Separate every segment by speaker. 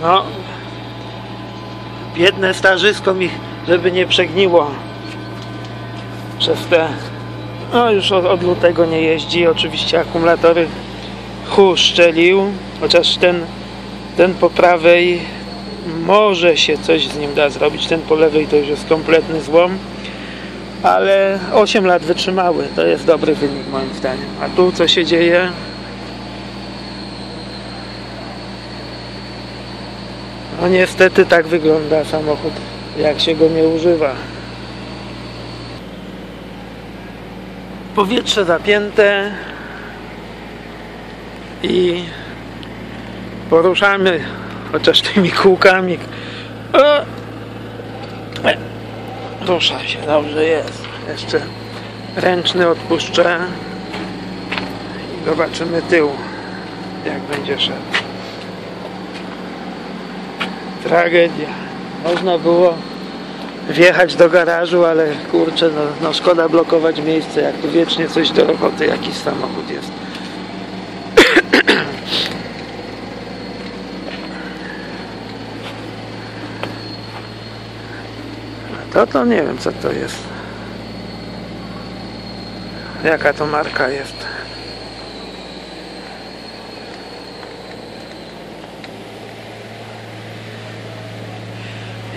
Speaker 1: No, biedne starzysko mi, żeby nie przegniło. Przez te, no już od, lutego nie jeździ, oczywiście akumulatory hu szczelił, chociaż ten, ten po prawej może się coś z nim da zrobić, ten po lewej to już jest kompletny złom, ale 8 lat wytrzymały, to jest dobry wynik moim zdaniem. A tu co się dzieje? No niestety tak wygląda samochód, jak się go nie używa. Powietrze zapięte i poruszamy chociaż tymi kółkami. Rusza się, dobrze jest. Jeszcze ręczny odpuszczę i zobaczymy tył, jak będzie szedł. Tragedia. Można było wjechać do garażu, ale kurczę, no, no szkoda blokować miejsce, jak tu wiecznie coś do roboty, jakiś samochód jest. To to nie wiem co to jest. Jaka to marka jest.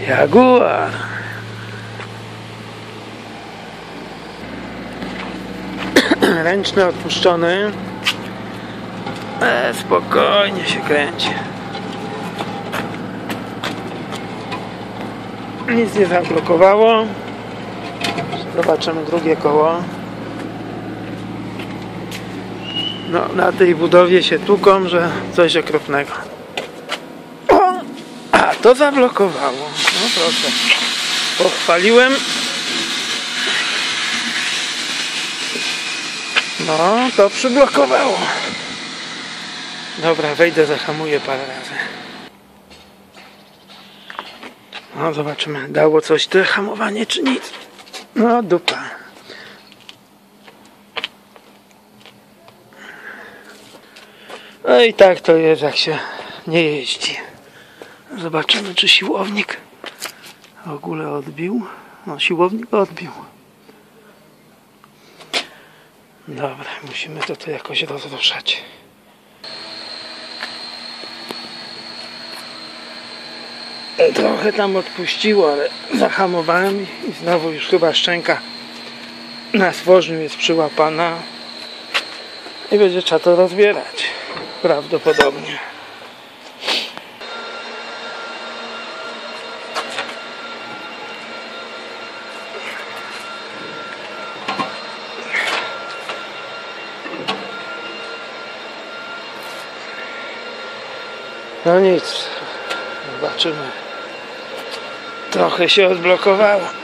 Speaker 1: Jaguar. Ręczny odpuszczony. E, spokojnie się kręci. Nic nie zablokowało. Zobaczymy drugie koło. No, na tej budowie się tłuką, że coś okropnego. To zablokowało. No proszę. Pochwaliłem. No, to przyblokowało. Dobra, wejdę, zahamuję parę razy. No, zobaczymy, dało coś to hamowanie czy nic. No, dupa. No i tak to jest, jak się nie jeździ. Zobaczymy, czy siłownik w ogóle odbił. No, siłownik odbił. Dobra, musimy to tu jakoś rozruszać. Trochę tam odpuściło, ale zahamowałem i znowu już chyba szczęka na stworzniu jest przyłapana i będzie trzeba to rozbierać prawdopodobnie. No nic, zobaczymy. Trochę się odblokowało.